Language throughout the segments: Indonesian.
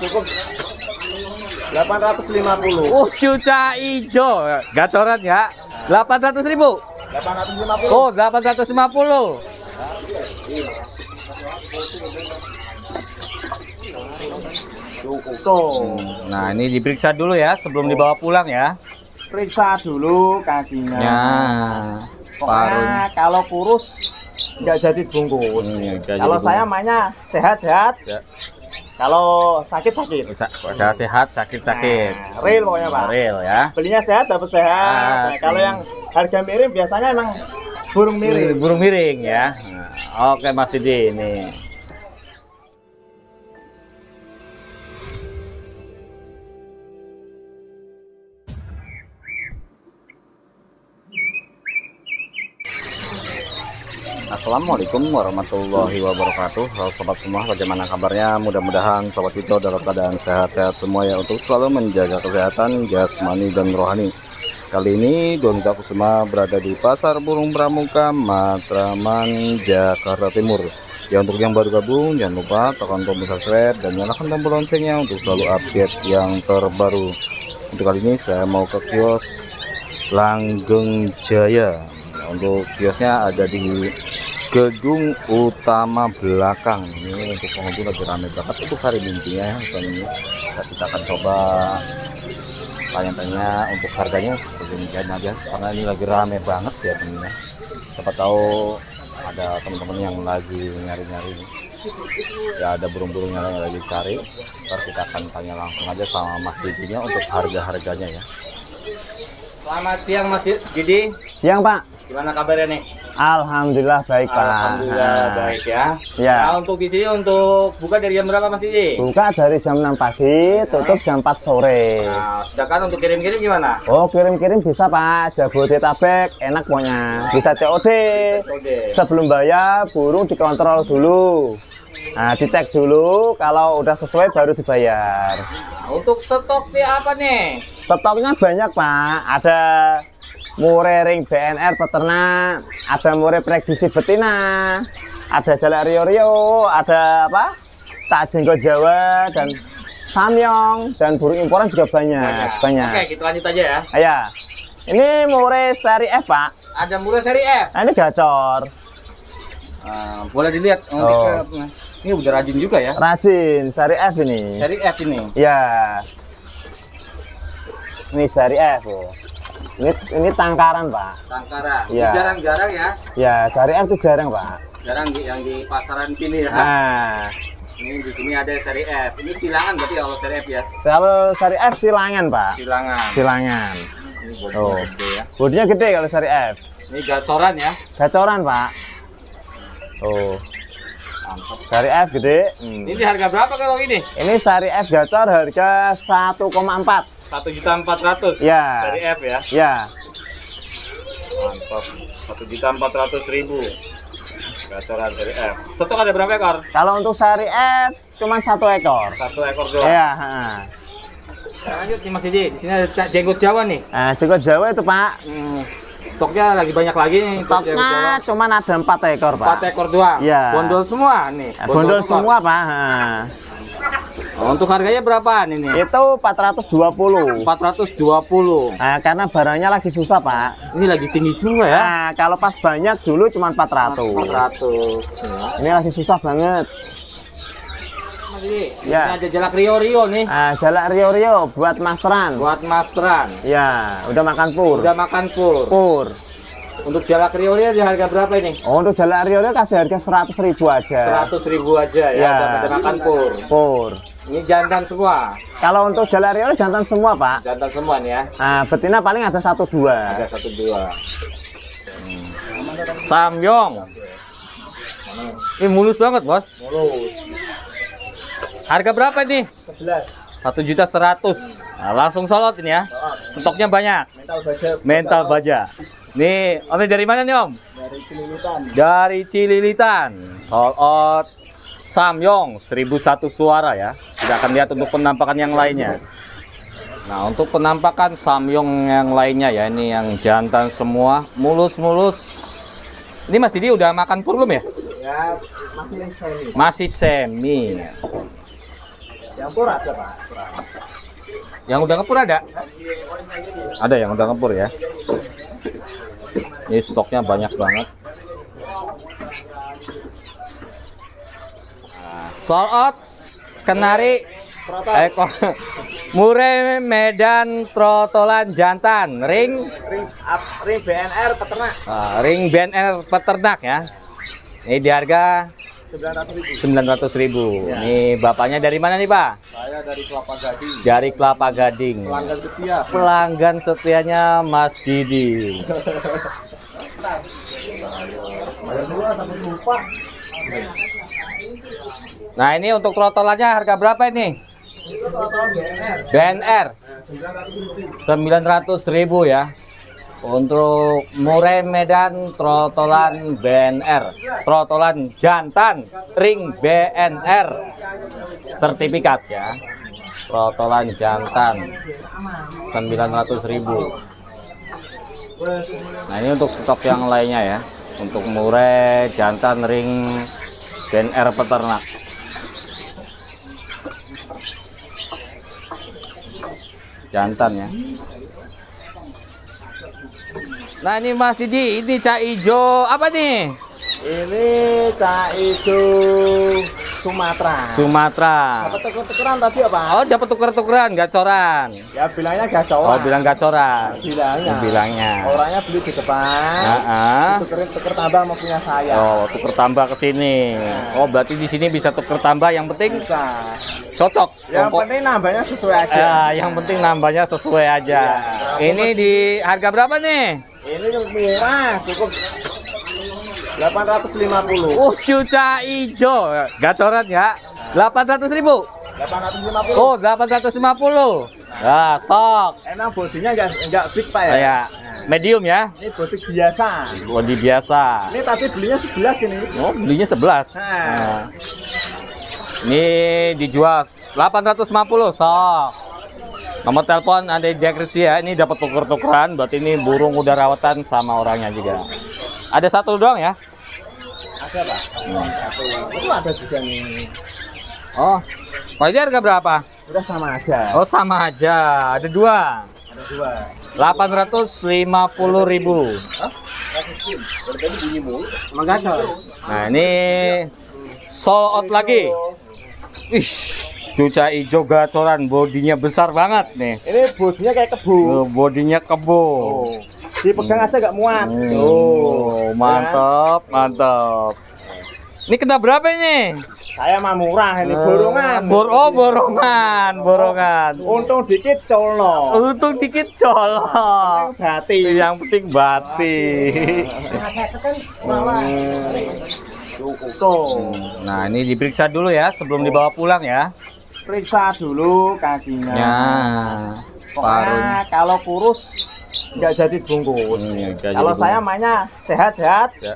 Cukup 850. Oh, cuca hijau. Gacoran ya. 800 ribu. 850. Oh, 850. Cukup tuh. Nah, ini diperiksa dulu ya sebelum dibawa pulang ya. Periksa dulu kakinya. Ya. Pokoknya kalau kurus nggak jadi bungkus. Hmm, kalau jadi saya mainnya sehat-sehat. Ya. Kalau sakit-sakit. Sa- Sehat sehat, sakit sakit. Nah, real pokoknya, Pak. Real ya. Belinya sehat dapat sehat. Ah, Nah, kalau hmm. yang harga miring biasanya emang burung miring. Burung miring ya. Nah, Oke Mas Didi ini. Assalamualaikum warahmatullahi wabarakatuh. Halo sobat semua bagaimana kabarnya? Mudah-mudahan sobat itu dalam keadaan sehat-sehat semua ya untuk selalu menjaga kesehatan jasmani dan rohani. Kali ini Donita Kusuma berada di Pasar Burung Pramuka Matraman Jakarta Timur. Ya untuk yang baru gabung jangan lupa tekan tombol subscribe dan nyalakan tombol loncengnya untuk selalu update yang terbaru. Untuk kali ini saya mau ke kios Langgeng Jaya. Untuk kiosnya ada di gedung utama belakang. Ini untuk pengunjung lagi ramai banget untuk hari minggunya ya tahun ini kita akan coba tanya-tanya untuk harganya seperti ini aja karena ini lagi rame banget ya temennya siapa tahu ada teman-teman yang lagi nyari-nyari ya ada burung-burung yang lagi cari. Ntar kita akan tanya langsung aja sama Mas Didinya untuk harga-harganya ya. Selamat siang Mas Didi. Yang Pak. Gimana kabarnya nih? Alhamdulillah baik Pak. Alhamdulillah Nah, baik ya. Ya. Nah, untuk di sini untuk buka dari jam berapa Mas Didi? Buka dari jam 6 pagi, tutup jam 4 sore. Nah, sedangkan untuk kirim-kirim gimana? Oh kirim-kirim bisa Pak, Jabodetabek enak pokoknya. Bisa COD. Oke. Sebelum bayar, burung dikontrol dulu. Nah, dicek dulu, kalau udah sesuai baru dibayar. Nah, untuk stoknya apa nih? Stoknya banyak Pak, ada mure ring BNR peternak, ada mure prediksi betina, ada jalak rio rio, ada apa? Tak jenggot Jawa dan samyong dan burung imporan juga banyak, banyak. Oke, kita lanjut aja ya. Ya, ini mure seri F Pak. Ada murah seri F. Nah, ini gacor, Nah, boleh dilihat. Oh, Oh. Ini udah rajin juga ya. rajin seri F ini. Seri F ini. Ya, ini seri F. oh. Ini ini tangkaran Pak. Tangkaran. Iya. Jarang-jarang ya. Ya, F itu jarang Pak. Jarang di, yang di pasaran sini ya. Nah, Ini di sini ada seri F. Ini silangan berarti kalau seri F ya. kalau seri F silangan Pak. Silangan. Silangan. Ini bodinya Oh. gede ya. Bodinya gede kalau seri F. Ini gacoran ya. Gacoran Pak. Oh, Mantap. seri F gede. Hmm. Ini harga berapa kalau ini? Ini seri F gacor harga 1,4. Satu juta empat ratus. Ya. Dari F ya. Ya, Mantap. Satu juta empat ratus ribu. Gacoran dari F. Stok ada berapa ekor? kalau untuk seri F cuma satu ekor. Satu ekor doang. Ya, ha. Nah, lanjut nih Mas Didi. Di sini ada jenggot Jawa nih. Nah, juga Jawa itu Pak. Hmm. Stoknya lagi banyak lagi nih. jenggot. Stoknya cuma ada empat ekor Pak. Empat ekor doang. Iya. Bondol semua nih. Nah, Bondol ekor. semua Pak. Ha. Oh, untuk harganya berapaan ini? Itu 420. 420. Nah, karena barangnya lagi susah Pak. Ini lagi tinggi semua ya. Nah, kalau pas banyak dulu cuma 400. 400. Ya. Ini lagi susah banget. Ya. ini ada jalak Rio-Rio nih. Nah, jalak Rio-Rio buat masteran. Buat masteran. Ya, udah makan pur. Udah makan pur. Pur. Untuk jalak Rio-Rio di harga berapa ini? Oh, untuk jalak Rio-Rio kasih harga 100 ribu aja. 100 ribu aja ya. Ya. Makan pur. Pur. Ini jantan semua. Kalau untuk jalak Rio jantan semua, Pak. Jantan semua nih ya. Nah, betina paling ada satu dua. Ada satu dua. Samyong. Ini mulus banget bos. Mulus. Harga berapa ini? 11. Satu juta seratus. Nah, langsung solot ini ya. Stoknya banyak. Mental baja. Mental baja. Nih, om dari mana nih om? Dari Cililitan. Dari Cililitan. All out Samyong 1001 suara ya. Kita akan lihat untuk penampakan yang lainnya. Nah, untuk penampakan Samyong yang lainnya ya, ini yang jantan semua, mulus-mulus. Ini Mas Didi udah makan pur belum ya? Ya, masih semi. Masih semi. Yang pur ada pak. Yang udah ngepur ada? Ada yang udah ngepur ya. Ini stoknya banyak banget. Sold out kenari ekor mure medan trotolan jantan ring Ring up, ring BNR peternak ah, ring BNR peternak ya. Ini di harga 900 ribu. 900.000. Ini bapaknya dari mana nih, Pak? Saya dari Kelapa Gading. Dari Kelapa Gading. Pelanggan setia. pelanggan setianya Mas Didi. Nah ini untuk trotolannya harga berapa ini? BNR. BNR 900 ribu. 900.000 ya. Untuk Murai Medan trotolan BNR, trotolan jantan ring BNR sertifikat ya. Trotolan jantan 900.000. Nah ini untuk stok yang lainnya ya. Untuk murai, jantan, ring, BNR peternak. Jantan ya. Nah ini Mas Didi, ini cak ijo. Apa nih? Ini cak itu Sumatera. Sumatera Dapat tuker-tukeran tadi apa? Oh dapat tuker-tukeran, gacoran Ya bilangnya gacoran. Oh bilang gacoran bilangnya. Bilangnya Orangnya beli di depan. Heeh. Tukerin tuker tambah sama punya saya. Oh, tuker tambah ke sini. Oh, berarti di sini bisa tuker tambah. Yang penting Bisa. cocok. Yang Pokok- penting nambahnya sesuai aja. Ya, yang penting nambahnya sesuai aja. Ya. Ini di harga berapa nih? Ini murah, cukup 850. Uh, cuca ijo. Gacoran ya. 800 ribu. 850. Oh, 850. Nah, sok. Emang bodinya enggak enggak big Pak ya? Kayak medium ya. Ini bodi biasa. Bodi biasa. Ini tadi belinya 11 ini. Oh, belinya 11. Nah. Nah. Ini dijual 850 sok. Nomor telepon ada di deskripsi ya. Ini dapat tuker-tukeran, berarti ini burung udah rawatan sama orangnya juga. Ada satu doang ya? Ada Pak. Satu. Itu ada juga nih. Oh. Kalau ini harga berapa? Udah sama aja. Oh, sama aja. Ada dua. Ada dua. 850.000 ribu. Hah? Berarti bunyi mulu. Emang gacor. Nah, ini sold out lagi. Ih, cuca hijau gacoran, bodinya besar banget nih. Ini bodinya kayak kebu. Oh, bodinya kebo. Oh. Dipegang aja nggak muat. Oh, mantap, mantap. Ini kena berapa ini? Saya mah murah ini borongan. Bor oh, borongan, borongan. Untung dikit colno. Untung dikit colok. Bati. Yang penting bati. Tuh. Nah, ini diperiksa dulu ya sebelum dibawa pulang ya. Periksa dulu kakinya. Ya. Pokoknya kalau kurus nggak jadi bungkus. Hmm, jadi kalau bungkus. saya mainnya sehat-sehat. Ya.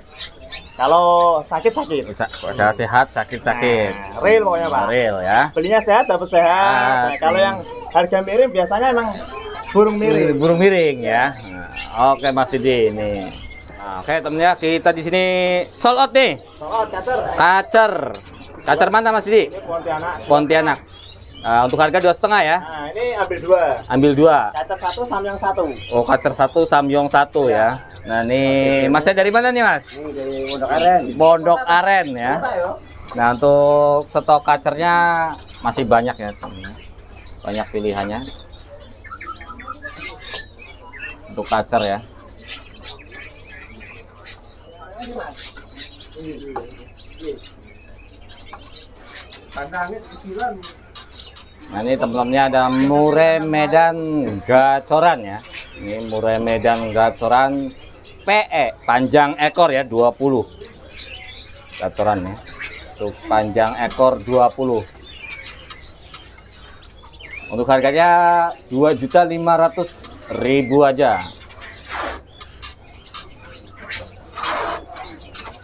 Kalau sakit-sakit. Bisa sehat sehat sakit sakit. Nah, real pokoknya, Pak. Real ya. Belinya sehat dapat sehat. Ah, Nah, kalau hmm. yang harga miring biasanya emang burung miring. Burung miring ya. Nah, oke Mas Didi ini. Nah, oke temennya kita di sini sold out nih. Oh, kacer. Kacer. Kacer mana Mas Didi? Ini Pontianak. Pontianak. Nah, untuk harga dua setengah ya. Nah, ini ambil dua. Ambil dua. Kacer satu sama yang satu. Oh, kacer satu, samyong satu ya. Nah, ini masnya dari mana nih Mas? Ini dari Pondok Aren. Pondok Aren ya. Nah, untuk stok kacernya masih banyak ya. temen. Banyak pilihannya. Untuk kacer ya. Pandangnya kecilan. Nah, ini teman-temannya ada Mure Medan Gacoran ya. Ini Mure Medan Gacoran PE, panjang ekor ya 20. Gacoran ya. Untuk panjang ekor 20. Untuk harganya 2.500.000 aja.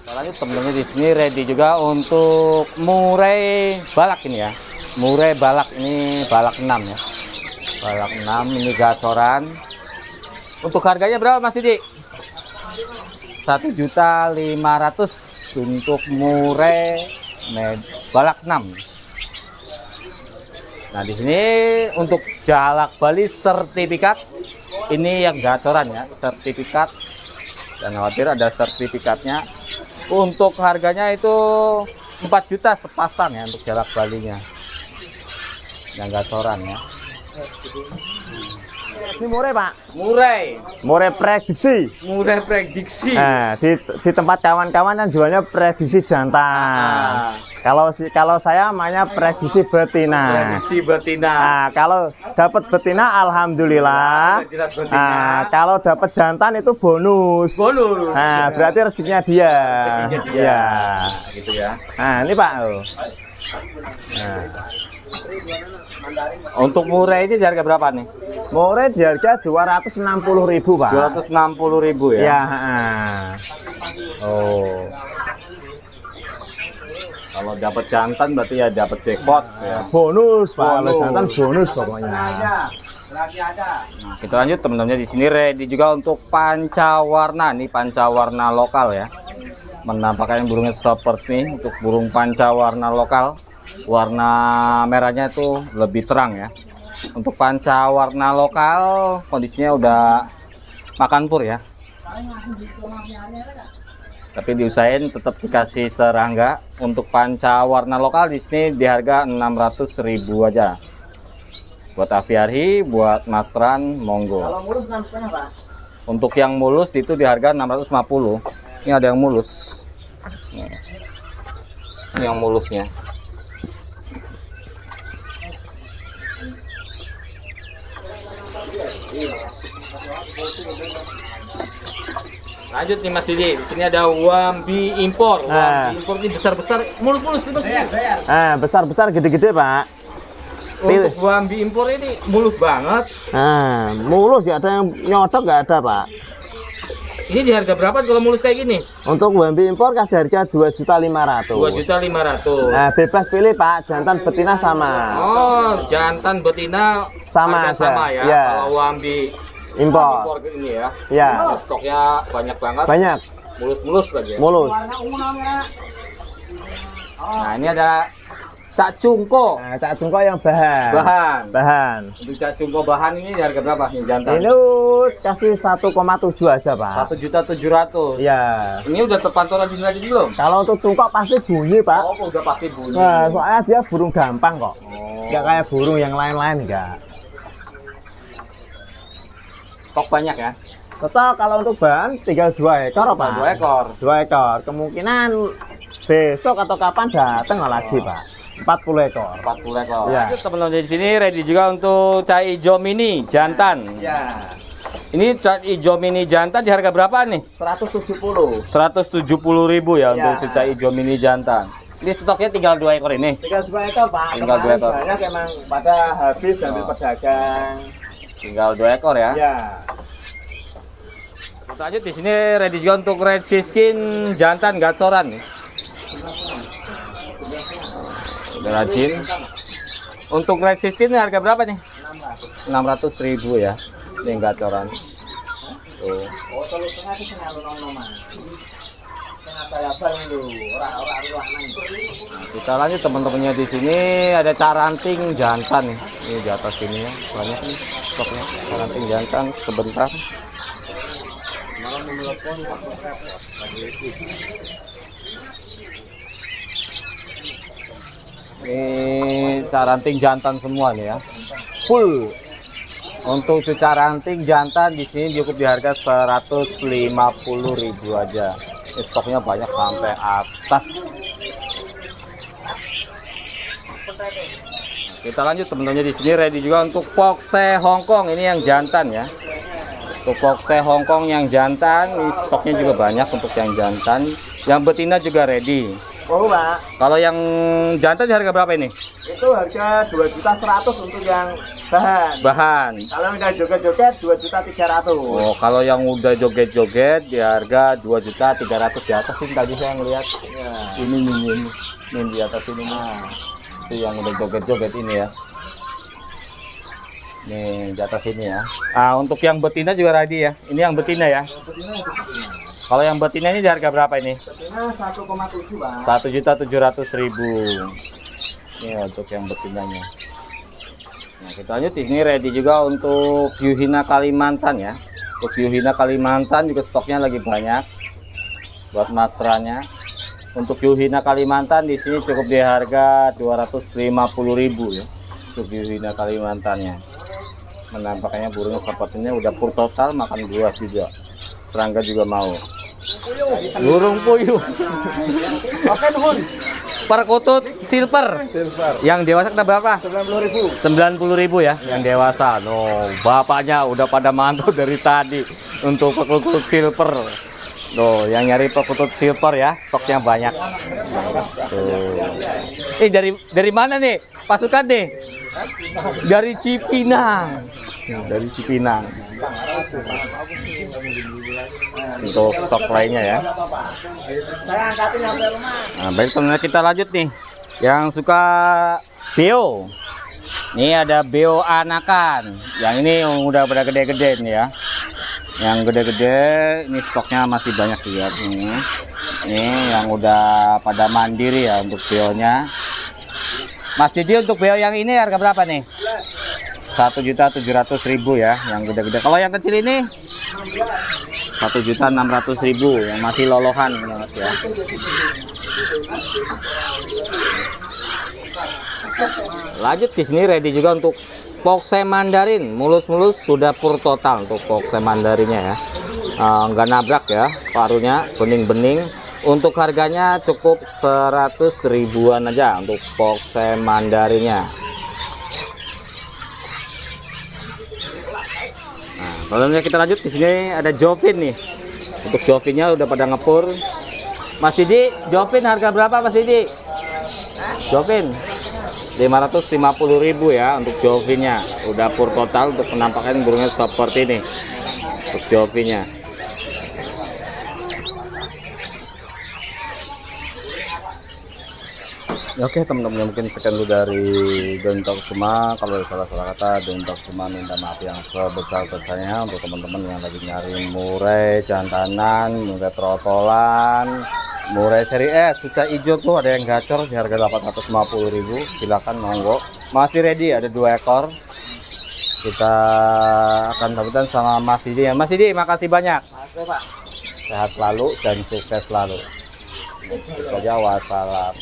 Soalnya temen-temennya di sini ready juga untuk murai balak ini ya. Murai balak ini balak 6 ya. Balak 6 ini gacoran. Untuk harganya berapa Mas Didi? 1.500 untuk murai balak 6. Nah, di sini untuk jalak Bali sertifikat ini yang gacoran ya, sertifikat. Dan khawatir ada sertifikatnya. Untuk harganya itu 4 juta sepasang ya untuk jalak Balinya. Yang gacoran ya. Ini murah pak. Murai, Murah prediksi. murai prediksi. Nah, di, di tempat kawan-kawan yang jualnya prediksi jantan. Ah. Kalau si kalau saya namanya prediksi betina. Prediksi betina. Nah, kalau dapat betina alhamdulillah. Nah, betina. Nah, kalau dapat jantan itu bonus. Bonus. Nah, berarti rezekinya dia. Rezekinya dia. Iya. gitu ya. Nah, ini Pak. Nah, Untuk murai ini harga berapa nih? murah di harga 260.000, Pak. 260.000 ya. Ya, heeh. Oh. Kalau dapat jantan berarti ya dapat jackpot ya. Bonus, Pak. Kalau Bonus. jantan bonus pokoknya. Nah, kita lanjut teman-teman di sini ready juga untuk pancawarna nih pancawarna lokal ya. Menampakkan burungnya seperti ini untuk burung pancawarna lokal. Warna merahnya itu lebih terang ya. Untuk pancawarna lokal kondisinya udah makan pur ya. Tapi diusahain tetap dikasih serangga. Untuk pancawarna lokal di sini di harga 600.000 aja. Buat aviari, buat mastran, monggo. Kalau mulus 6,5, Pak. Untuk yang mulus itu di harga 650. Ini ada yang mulus. Ini yang mulusnya. Lanjut nih Mas Didi, di sini ada Wambi impor. Nah. Wambi impor ini besar-besar, mulus-mulus itu. Nah, besar-besar gede-gede, Pak. Untuk Wambi impor ini mulus banget. Nah, mulus ya ada yang nyodok nggak ada, Pak. Ini di harga berapa kalau mulus kayak gini? Untuk Wambi impor kasih harga 2.500. Dua juta lima ratus. Nah, bebas pilih, Pak. Jantan betina sama. Oh, jantan betina Sama aja. sama ya. Ya. Kalau Wambi Impor. impor ini ya. Ya. Ini Stoknya banyak banget. Banyak. Mulus-mulus lagi ya. Mulus. Nah, ini ada cak cungko Nah, cak tungko yang bahan. bahan. Bahan. Untuk cak cungko bahan ini harga berapa nih jantan? Ini kasih 1,7 aja, Pak. Satu juta tujuh ratus. Iya. Ini udah terpantau rajin rajin belum? Kalau untuk tungkok pasti bunyi, Pak. Oh, udah pasti bunyi. Nah, soalnya dia burung gampang kok. Oh. Nggak kayak burung yang lain-lain enggak. Stok banyak ya. Tetap kalau untuk bahan tinggal dua ekor, Pak. Dua ekor. Dua ekor. Kemungkinan besok atau kapan datang lagi, Pak. 40 ekor. 40 ekor. Lanjut, Teman-teman di sini ready juga untuk cai hijau mini jantan. Ya. Ini cai hijau mini jantan di harga berapa nih? 170. 170.000 ya untuk Ya. cicak hijau mini jantan. Ini stoknya tinggal dua ekor ini. Tinggal dua ekor, Pak. Tinggal dua ekor. Banyak emang pada habis ambil Oh. pedagang. Tinggal dua ekor ya. Ya. Kita lanjut di sini ready juga untuk red skin jantan gacoran nih. Udah rajin. Untuk red skin harga berapa nih? 600.000 ya. Ini gacoran. Tuh. Oh, itu nom-noman. Ora-ora ruangan. Kita lanjut teman-temannya di sini ada caranting jantan nih. Ini di atas sini ya. Banyak nih stoknya. Caranting jantan sebentar. Ini caranting jantan semua nih ya. Full. Untuk caranting jantan di sini cukup di harga 150.000 aja. Stoknya banyak sampai atas. Kita lanjut teman-teman di sini ready juga untuk Foxe Hongkong ini yang jantan ya. Untuk Foxe Hongkong yang jantan, ini stoknya juga banyak untuk yang jantan. Yang betina juga ready. Oh, Pak. Kalau yang jantan di harga berapa ini? Itu harga 2 juta 100 untuk yang bahan. Bahan. Kalau udah joget-joget 2 juta 300. Oh, kalau yang udah joget-joget di harga 2 juta 300 di atas ini tadi saya ngeliat. Ya. Ini ini, ini di atas ini nih. Itu yang udah joget-joget ini ya. Nih di atas ini ya. Ah, untuk yang betina juga ready ya. Ini yang betina ya. Betina itu betina. Kalau yang betina ini di harga berapa ini? Betina 1,7, Pak. Satu juta tujuh ratus ribu. Ini untuk yang betinanya. Nah, kita lanjut ini ready juga untuk Yuhina Kalimantan ya. Untuk Yuhina Kalimantan juga stoknya lagi banyak buat masranya. Untuk Yuhina Kalimantan di sini cukup di harga 250.000 ya. Untuk Yuhina Kalimantannya. Menampaknya burungnya sepertinya udah pur total makan buah juga. Serangga juga mau. Burung puyuh. Oke, nuhun. Perkutut silver. Silver. Yang dewasa kita berapa? 90.000. 90.000 ya yang dewasa. No, bapaknya udah pada mantap dari tadi untuk perkutut silver. Tuh, yang nyari perkutut silver ya, stoknya banyak. Tuh. Eh dari dari mana nih? Pasukan nih? Dari Cipinang. Dari Cipinang. Untuk stok lainnya ya. Nah, baik teman kita lanjut nih. Yang suka beo. Ini ada beo anakan. Yang ini udah pada gede-gede nih ya. Yang gede-gede ini stoknya masih banyak ya ini. Ini yang udah pada mandiri ya untuk beonya. Mas Didi untuk beo yang ini harga berapa nih? Satu juta tujuh ratus ribu ya, yang gede-gede. Kalau yang kecil ini satu juta enam ratus ribu, yang masih lolohan ini, mas ya. Lanjut di sini ready juga untuk pokse mandarin, mulus-mulus sudah pur total untuk pokse mandarinnya ya. Eh, nggak nabrak ya, parunya bening-bening. Untuk harganya cukup 100 ribuan aja untuk pokse mandarinnya. Nah, kalau kita lanjut di sini ada Jovin nih. Untuk Jovinnya udah pada ngepur. Mas Didi, Jovin harga berapa Mas Didi? Jovin 550.000 ya untuk Jovinnya. Udah pur total untuk penampakan burungnya seperti ini. Untuk Jovinnya. Oke teman-teman mungkin sekian dulu dari Dontok Suma. Kalau ada salah-salah kata Dontok Suma minta maaf yang sebesar-besarnya untuk teman-teman yang lagi nyari murai jantanan murai trotolan murai seri S suca hijau tuh ada yang gacor di harga 850.000 silakan monggo. Masih ready ada dua ekor. Kita akan sabutan sama Mas Didi ya. Mas Didi makasih banyak. Sehat selalu dan sukses selalu. Itu saja wassalam